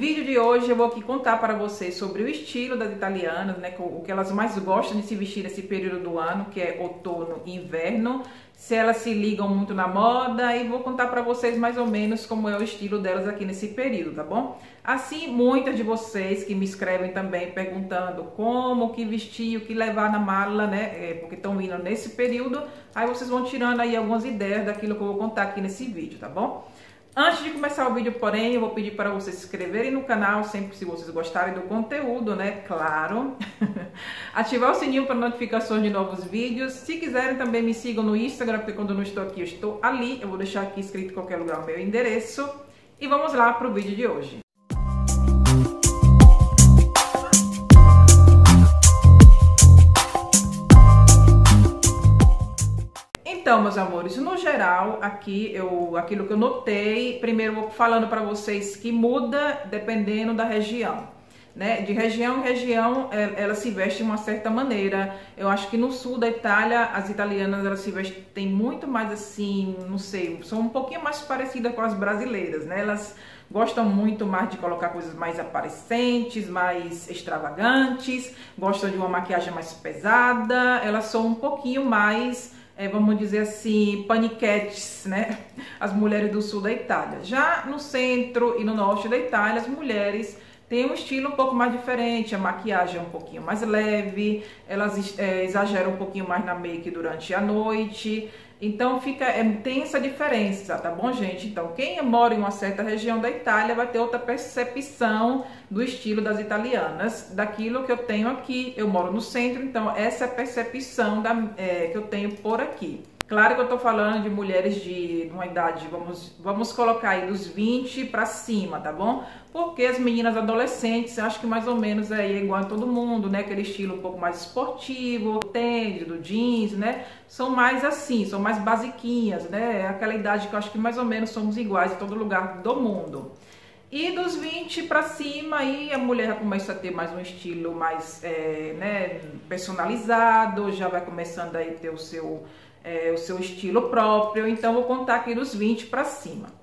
vídeo de hoje eu vou aqui contar para vocês sobre o estilo das italianas, né, o que elas mais gostam de se vestir nesse período do ano, que é outono e inverno, se elas se ligam muito na moda e vou contar para vocês mais ou menos como é o estilo delas aqui nesse período, tá bom? Assim, muitas de vocês que me escrevem também perguntando como que vestir, o que levar na mala, né, é, porque estão indo nesse período, aí vocês vão tirando aí algumas ideias daquilo que eu vou contar aqui nesse vídeo, tá bom? Antes de começar o vídeo, porém, eu vou pedir para vocês se inscreverem no canal, sempre se vocês gostarem do conteúdo, né? Claro. Ativar o sininho para notificações de novos vídeos. Se quiserem, também me sigam no Instagram, porque quando eu não estou aqui, eu estou ali. Eu vou deixar aqui escrito em qualquer lugar o meu endereço. E vamos lá para o vídeo de hoje. Então, meus amores, no geral, aqui eu, aquilo que eu notei, primeiro vou falando para vocês que muda dependendo da região. Né? De região em região, é, ela se veste de uma certa maneira. Eu acho que no sul da Itália, as italianas elas se vestem muito mais assim, não sei, são um pouquinho mais parecidas com as brasileiras, né? Elas gostam muito mais de colocar coisas mais aparecentes, mais extravagantes, gostam de uma maquiagem mais pesada, elas são um pouquinho mais é, vamos dizer assim, paniquetes, né? As mulheres do sul da Itália. Já no centro e no norte da Itália, as mulheres têm um estilo um pouco mais diferente, a maquiagem é um pouquinho mais leve, elas é, exageram um pouquinho mais na make durante a noite. Então fica é, tem essa diferença, tá bom, gente? Então quem mora em uma certa região da Itália vai ter outra percepção do estilo das italianas, daquilo que eu tenho aqui. Eu moro no centro, então essa é a percepção da, é, que eu tenho por aqui. Claro que eu tô falando de mulheres de uma idade, vamos, vamos colocar aí dos 20 para cima, tá bom? Porque as meninas adolescentes, acho que mais ou menos é igual a todo mundo, né? Aquele estilo um pouco mais esportivo, tênis, do jeans, né? São mais assim, são mais basiquinhas, né? É aquela idade que eu acho que mais ou menos somos iguais em todo lugar do mundo. E dos 20 para cima, aí a mulher já começa a ter mais um estilo mais é, né, personalizado, já vai começando aí ter o seu é, o seu estilo próprio. Então, vou contar aqui dos 20 para cima.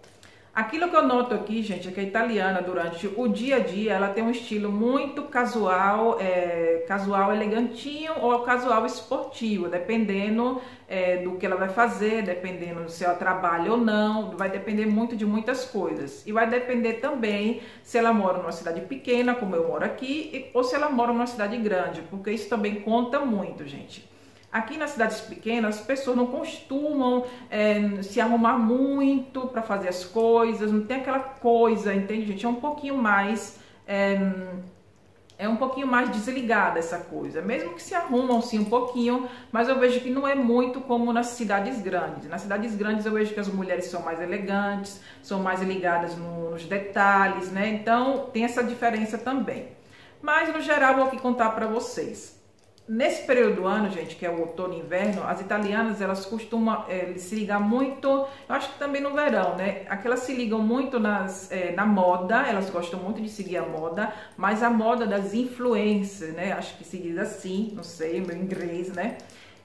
Aquilo que eu noto aqui, gente, é que a italiana, durante o dia a dia, ela tem um estilo muito casual, é, casual elegantinho ou casual esportivo, dependendo é, do que ela vai fazer, dependendo se ela trabalha ou não, vai depender muito de muitas coisas. E vai depender também se ela mora numa cidade pequena, como eu moro aqui, ou se ela mora numa cidade grande, porque isso também conta muito, gente. Aqui nas cidades pequenas, as pessoas não costumam é, se arrumar muito para fazer as coisas, não tem aquela coisa, entende, gente? É um pouquinho mais. É, é um pouquinho mais desligada essa coisa, mesmo que se arrumam sim um pouquinho, mas eu vejo que não é muito como nas cidades grandes. Nas cidades grandes eu vejo que as mulheres são mais elegantes, são mais ligadas no, nos detalhes, né? Então tem essa diferença também. Mas no geral vou aqui contar para vocês. Nesse período do ano, gente, que é o outono e inverno, as italianas elas costumam é, se ligar muito, eu acho que também no verão, né? Aquelas se ligam muito nas, é, na moda, elas gostam muito de seguir a moda, mas a moda das influências, né? Acho que se diz assim, não sei, meu inglês, né?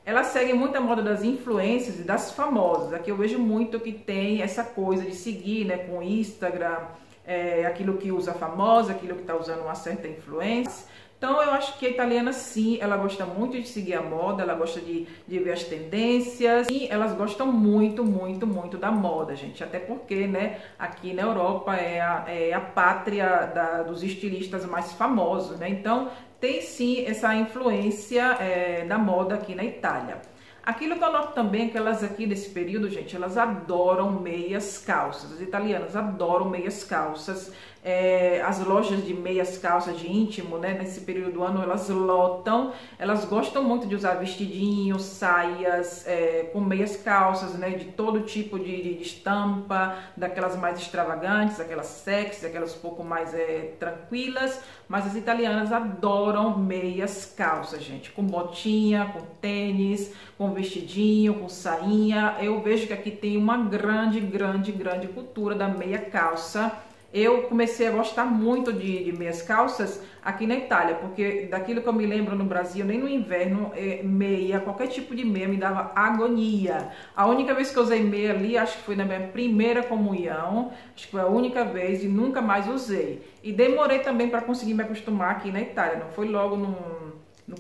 Elas seguem muito a moda das influências e das famosas. Aqui eu vejo muito que tem essa coisa de seguir, né, com Instagram, é, aquilo que usa famosa, aquilo que está usando uma certa influência. Então eu acho que a italiana sim, ela gosta muito de seguir a moda, ela gosta de, de ver as tendências e elas gostam muito, muito, muito da moda, gente. Até porque, né, aqui na Europa é a, é a pátria da, dos estilistas mais famosos, né? Então tem sim essa influência é, da moda aqui na Itália. Aquilo que eu noto também é que elas aqui nesse período, gente, elas adoram meias calças. As italianas adoram meias calças. É, as lojas de meias calças de íntimo, né, nesse período do ano, elas lotam. Elas gostam muito de usar vestidinhos, saias é, com meias calças, né, de todo tipo de, de, estampa, daquelas mais extravagantes, aquelas sexy, aquelas um pouco mais é, tranquilas. Mas as italianas adoram meias calças, gente, com botinha, com tênis, com vestidinho, com sainha. Eu vejo que aqui tem uma grande, grande, grande cultura da meia calça eu comecei a gostar muito de, de, meias calças aqui na Itália, porque daquilo que eu me lembro no Brasil, nem no inverno, é, meia, qualquer tipo de meia me dava agonia. A única vez que eu usei meia ali, acho que foi na minha primeira comunhão, acho que foi a única vez e nunca mais usei. E demorei também para conseguir me acostumar aqui na Itália, não foi logo no,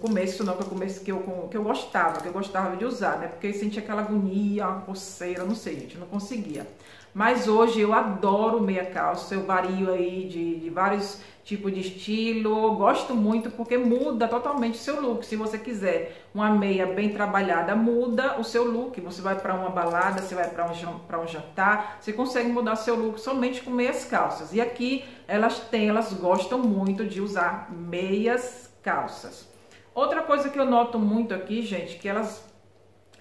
começo não, que eu, comecei, que, eu, que eu gostava, que eu gostava de usar, né? Porque eu sentia aquela agonia, uma coceira, não sei, gente, não conseguia. Mas hoje eu adoro meia calça, eu vario aí de, de vários tipos de estilo, gosto muito porque muda totalmente o seu look. Se você quiser uma meia bem trabalhada, muda o seu look. Você vai para uma balada, você vai para um, um jantar, você consegue mudar seu look somente com meias calças. E aqui elas têm, elas gostam muito de usar meias calças. Outra coisa que eu noto muito aqui, gente, que elas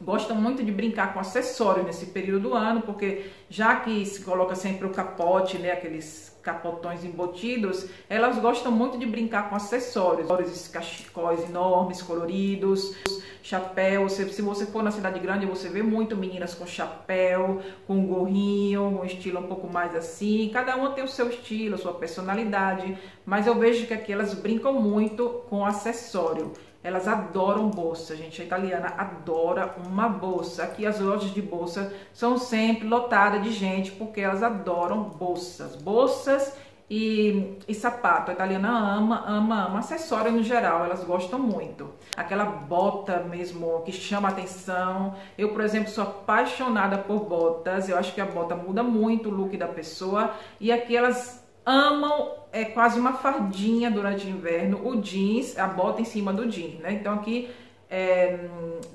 gostam muito de brincar com acessórios nesse período do ano, porque já que se coloca sempre o capote, né, aqueles capotões embutidos, elas gostam muito de brincar com acessórios, esses cachecóis enormes, coloridos, chapéu. Se, se você for na cidade grande, você vê muito meninas com chapéu, com gorrinho, um estilo um pouco mais assim. Cada uma tem o seu estilo, a sua personalidade, mas eu vejo que aqui elas brincam muito com acessório. Elas adoram bolsa, gente. A italiana adora uma bolsa. Aqui as lojas de bolsa são sempre lotadas de gente porque elas adoram bolsas. Bolsas e, e, sapato. A italiana ama, ama, ama. Acessório no geral, elas gostam muito. Aquela bota mesmo que chama atenção. Eu, por exemplo, sou apaixonada por botas. Eu acho que a bota muda muito o look da pessoa. E aqui elas amam é quase uma fardinha durante o inverno, o jeans, a bota em cima do jeans, né? Então aqui é,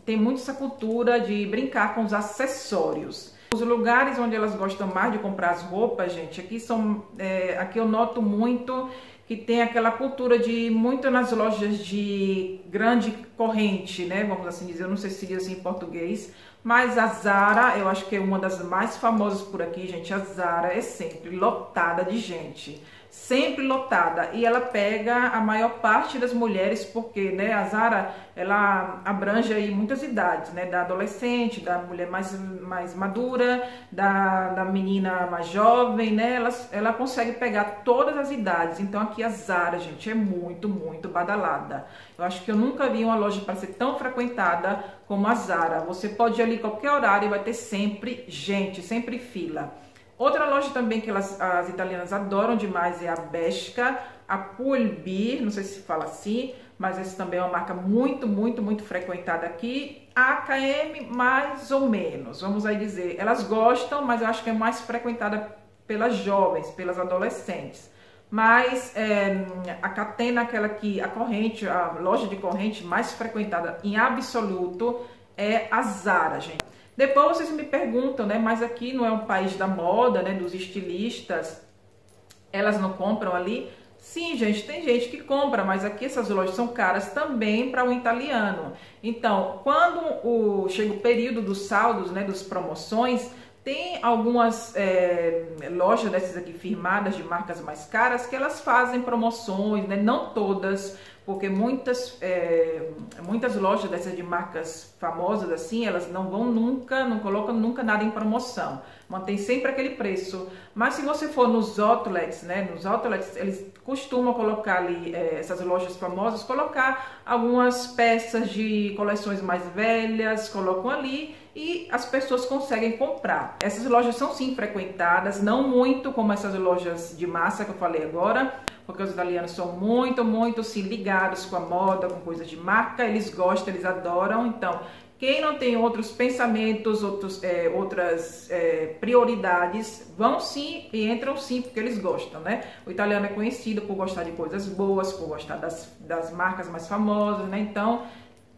tem muito essa cultura de brincar com os acessórios. Os lugares onde elas gostam mais de comprar as roupas, gente, aqui são, é, aqui eu noto muito que tem aquela cultura de muito nas lojas de grande corrente, né? Vamos assim dizer, eu não sei se seria assim em português, mas a Zara, eu acho que é uma das mais famosas por aqui, gente. A Zara é sempre lotada de gente sempre lotada. E ela pega a maior parte das mulheres porque né a Zara ela abrange aí muitas idades né da adolescente da mulher mais, mais madura da, da menina mais jovem né ela, ela consegue pegar todas as idades. Então aqui a Zara gente é muito muito badalada. Eu acho que eu nunca vi uma loja para ser tão frequentada como a Zara. Você pode ir ali qualquer horário e vai ter sempre gente sempre fila Outra loja também que elas, as italianas adoram demais é a Besca, a Pulbir, não sei se fala assim, mas essa também é uma marca muito, muito, muito frequentada aqui. A AKM, mais ou menos, vamos aí dizer. Elas gostam, mas eu acho que é mais frequentada pelas jovens, pelas adolescentes. Mas é, a Catena, aquela que a corrente, a loja de corrente mais frequentada em absoluto é a Zara, gente. Depois vocês me perguntam, né? Mas aqui não é um país da moda, né? Dos estilistas, elas não compram ali? Sim, gente, tem gente que compra, mas aqui essas lojas são caras também para o italiano. Então, quando o, chega o período dos saldos, né, das promoções, tem algumas é, lojas dessas aqui firmadas de marcas mais caras que elas fazem promoções, né? Não todas, porque muitas, é, muitas lojas dessas de marcas famosas assim, elas não vão nunca, não colocam nunca nada em promoção, mantém sempre aquele preço. Mas se você for nos outlets, né, nos outlets eles costumam colocar ali é, essas lojas famosas, colocar algumas peças de coleções mais velhas, colocam ali e as pessoas conseguem comprar. Essas lojas são sim frequentadas, não muito como essas lojas de massa que eu falei agora porque os italianos são muito, muito sim ligados com a moda, com coisas de marca, eles gostam, eles adoram. Então, quem não tem outros pensamentos, outros, é, outras é, prioridades, vão sim e entram sim porque eles gostam, né? O italiano é conhecido por gostar de coisas boas, por gostar das, das marcas mais famosas, né? Então,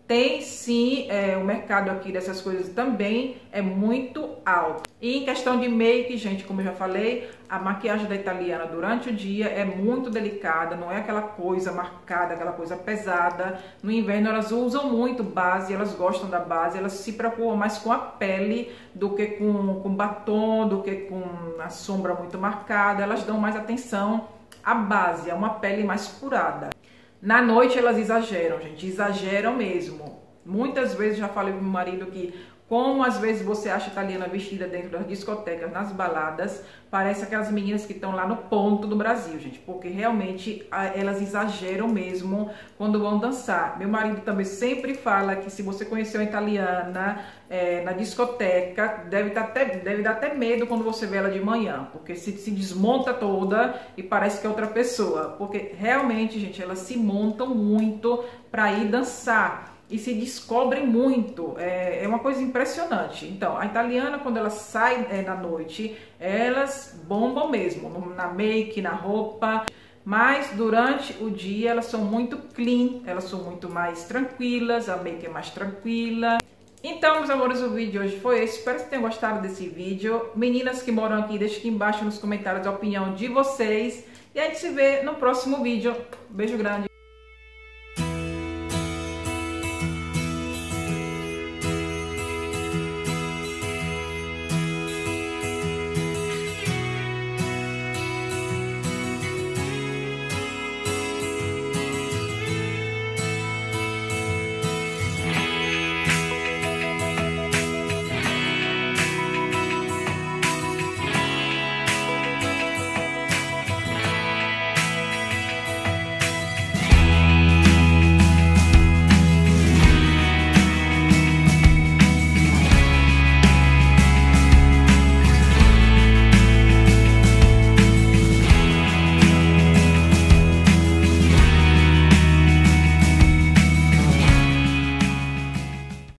tem sim, é, o mercado aqui dessas coisas também é muito alto. E em questão de make, gente, como eu já falei, a maquiagem da italiana durante o dia é muito delicada, não é aquela coisa marcada, aquela coisa pesada. No inverno elas usam muito base, elas gostam da base, elas se preocupam mais com a pele do que com, com batom, do que com a sombra muito marcada. Elas dão mais atenção à base, é uma pele mais curada. Na noite elas exageram, gente, exageram mesmo. Muitas vezes já falei pro meu marido que Como às vezes você acha italiana vestida dentro das discotecas, nas baladas, parece aquelas meninas que estão lá no ponto do Brasil, gente, porque realmente elas exageram mesmo quando vão dançar. Meu marido também sempre fala que se você conheceu uma italiana é, na discoteca, deve dar, até, deve dar até medo quando você vê ela de manhã, porque se, se desmonta toda e parece que é outra pessoa, porque realmente, gente, elas se montam muito para ir dançar e se descobrem muito. É, é, uma coisa impressionante. Então, a italiana, quando ela sai é, na noite, elas bombam mesmo, na make, na roupa. Mas durante o dia elas são muito clean, elas são muito mais tranquilas, a make é mais tranquila. Então, meus amores, o vídeo de hoje foi esse. Espero que tenham gostado desse vídeo. Meninas que moram aqui, deixem aqui embaixo nos comentários a opinião de vocês. E a gente se vê no próximo vídeo. Beijo grande.